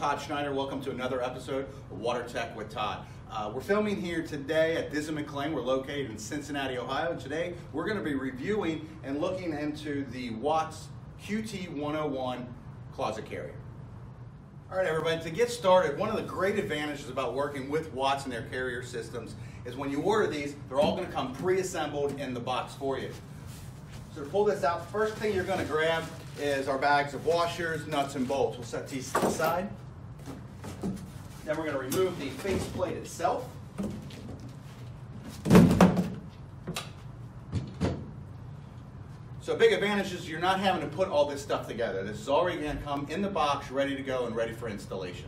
Todd Schneider. Welcome to another episode of Water Tech with Todd. Uh, we're filming here today at Disney-McLane. We're located in Cincinnati, Ohio. And today we're going to be reviewing and looking into the Watts QT101 closet carrier. All right, everybody, to get started, one of the great advantages about working with Watts and their carrier systems is when you order these, they're all going to come pre-assembled in the box for you. So to pull this out, first thing you're going to grab is our bags of washers, nuts, and bolts. We'll set these to the side. Then we're going to remove the faceplate itself. So big advantage is you're not having to put all this stuff together. This is already going to come in the box, ready to go and ready for installation.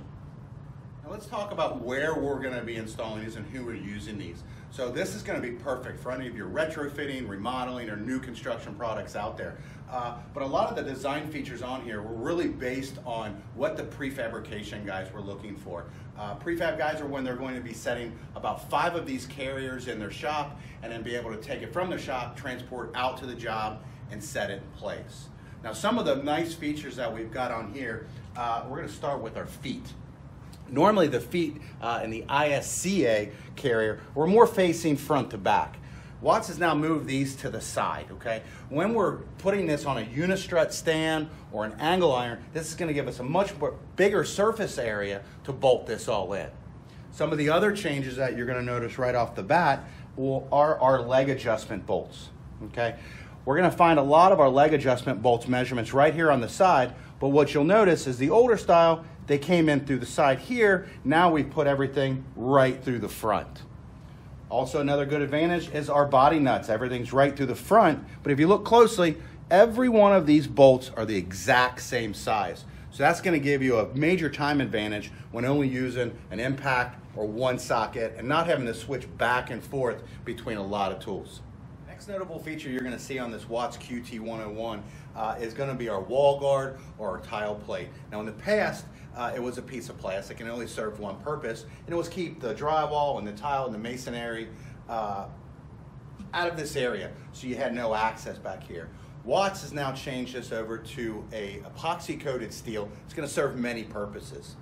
Now let's talk about where we're going to be installing these and who are using these. So this is going to be perfect for any of your retrofitting, remodeling, or new construction products out there. Uh, but a lot of the design features on here were really based on what the prefabrication guys were looking for. Uh, prefab guys are when they're going to be setting about five of these carriers in their shop and then be able to take it from the shop, transport out to the job, and set it in place. Now some of the nice features that we've got on here, uh, we're going to start with our feet. Normally the feet uh, in the ISCA carrier were more facing front to back. Watts has now moved these to the side, okay? When we're putting this on a unistrut stand or an angle iron, this is gonna give us a much bigger surface area to bolt this all in. Some of the other changes that you're gonna notice right off the bat will, are our leg adjustment bolts, okay? We're gonna find a lot of our leg adjustment bolts measurements right here on the side, but what you'll notice is the older style, they came in through the side here. Now we've put everything right through the front. Also another good advantage is our body nuts. Everything's right through the front, but if you look closely, every one of these bolts are the exact same size. So that's gonna give you a major time advantage when only using an impact or one socket and not having to switch back and forth between a lot of tools. Next notable feature you're going to see on this Watts QT101 uh, is going to be our wall guard or our tile plate. Now in the past, uh, it was a piece of plastic and it only served one purpose, and it was keep the drywall and the tile and the masonry uh, out of this area, so you had no access back here. Watts has now changed this over to a epoxy coated steel. It's going to serve many purposes.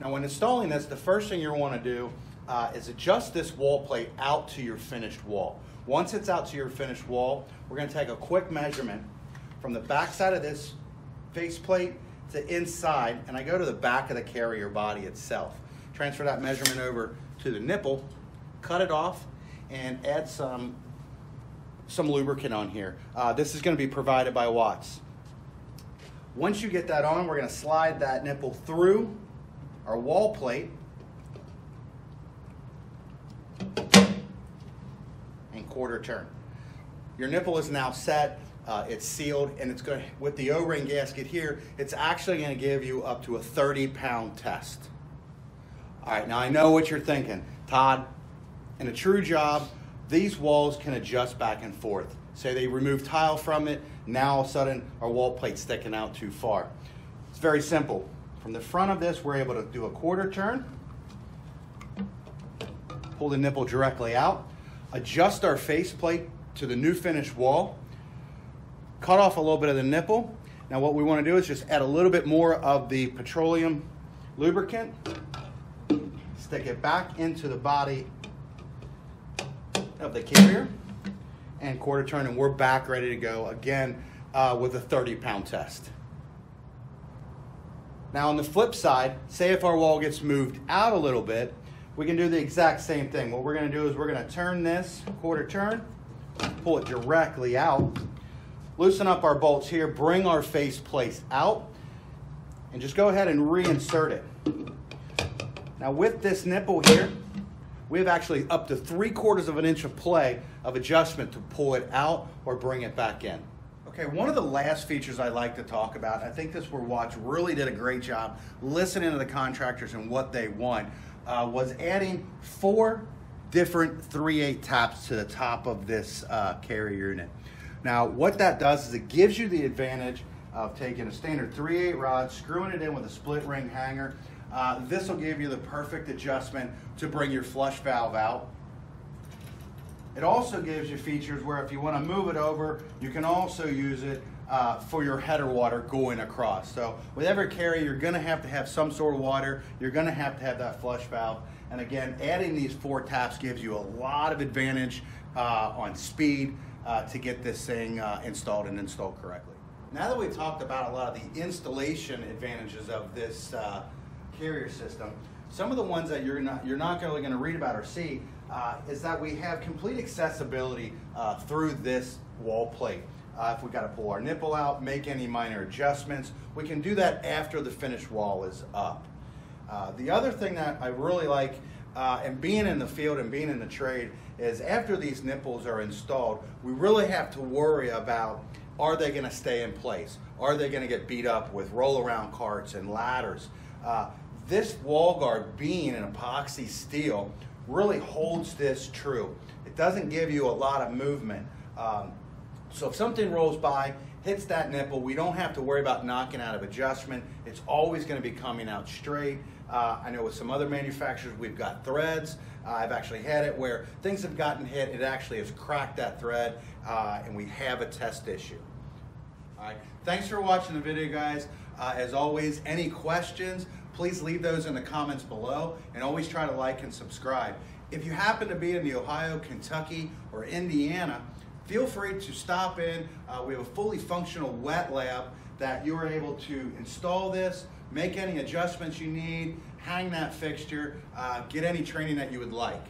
Now when installing this, the first thing you want to do uh, is adjust this wall plate out to your finished wall. Once it's out to your finished wall, we're going to take a quick measurement from the back side of this faceplate to inside, and I go to the back of the carrier body itself. Transfer that measurement over to the nipple, cut it off, and add some, some lubricant on here. Uh, this is going to be provided by Watts. Once you get that on, we're going to slide that nipple through our wall plate quarter turn. Your nipple is now set, uh, it's sealed, and it's going with the O-ring gasket here, it's actually going to give you up to a 30 pound test. All right, now I know what you're thinking. Todd, in a true job, these walls can adjust back and forth. Say they remove tile from it, now all of a sudden our wall plate's sticking out too far. It's very simple. From the front of this, we're able to do a quarter turn, pull the nipple directly out, adjust our faceplate to the new finished wall, cut off a little bit of the nipple. Now what we want to do is just add a little bit more of the petroleum lubricant, stick it back into the body of the carrier, and quarter turn, and we're back ready to go again uh, with a 30 pound test. Now on the flip side, say if our wall gets moved out a little bit, we can do the exact same thing. What we're going to do is we're going to turn this quarter turn, pull it directly out, loosen up our bolts here, bring our face plate out, and just go ahead and reinsert it. Now with this nipple here, we have actually up to three quarters of an inch of play of adjustment to pull it out or bring it back in. Okay, one of the last features I like to talk about, I think this where Watts really did a great job listening to the contractors and what they want, uh, was adding four different 3/8 taps to the top of this uh, carrier unit. Now, what that does is it gives you the advantage of taking a standard 3/8 rod, screwing it in with a split ring hanger. Uh, this will give you the perfect adjustment to bring your flush valve out. It also gives you features where if you want to move it over, you can also use it uh, for your header water going across. So with every carry, you're going to have to have some sort of water. You're going to have to have that flush valve. And again, adding these four taps gives you a lot of advantage uh, on speed uh, to get this thing uh, installed and installed correctly. Now that we've talked about a lot of the installation advantages of this uh, carrier system, some of the ones that you're not you're not really going to read about or see uh, is that we have complete accessibility uh, through this wall plate. Uh, if we got to pull our nipple out, make any minor adjustments, we can do that after the finished wall is up. Uh, the other thing that I really like, uh, and being in the field and being in the trade, is after these nipples are installed, we really have to worry about are they going to stay in place? Are they going to get beat up with roll around carts and ladders? Uh, this wall guard being an epoxy steel really holds this true. It doesn't give you a lot of movement. Um, so if something rolls by, hits that nipple, we don't have to worry about knocking out of adjustment. It's always going to be coming out straight. Uh, I know with some other manufacturers, we've got threads. Uh, I've actually had it where things have gotten hit, it actually has cracked that thread, uh, and we have a test issue. All right, thanks for watching the video, guys. Uh, as always, any questions, please leave those in the comments below, and always try to like and subscribe. If you happen to be in the Ohio, Kentucky, or Indiana, feel free to stop in. Uh, we have a fully functional wet lab that you are able to install this, make any adjustments you need, hang that fixture, uh, get any training that you would like.